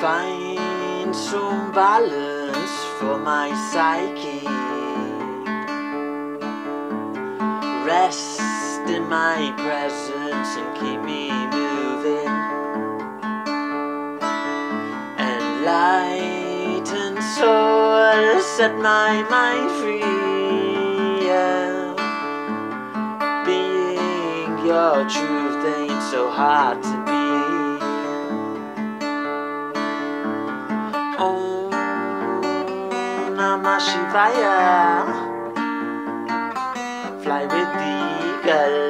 find some balance for my psyche. Rest in my presence and keep me moving. Enlightened soul, set my mind free. Yeah. Being your truth ain't so hard to Shivaya. Fly with the eagle.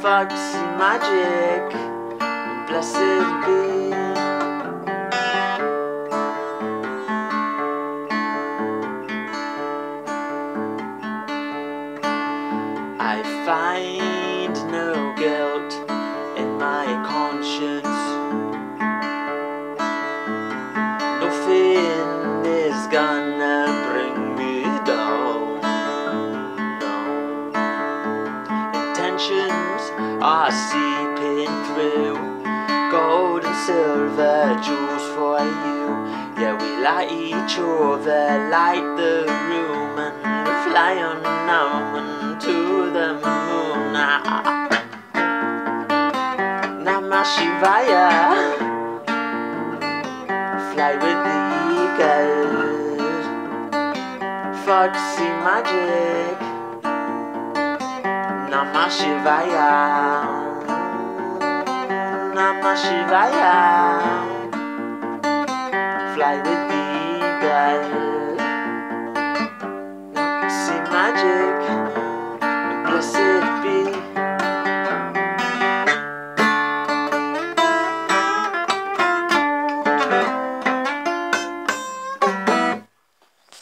Foxy magic. Blessed be. I find no guilt gonna bring me down. No. Intentions are seeping through. Gold and silver jewels for you. Yeah, we light each other, light the room, and fly unknown to the moon. Ah. Namah Shivaya. Foxy Magic. Namah Shivaya. Namah Shivaya. Fly with me, girl. Foxy Magic. Inclusive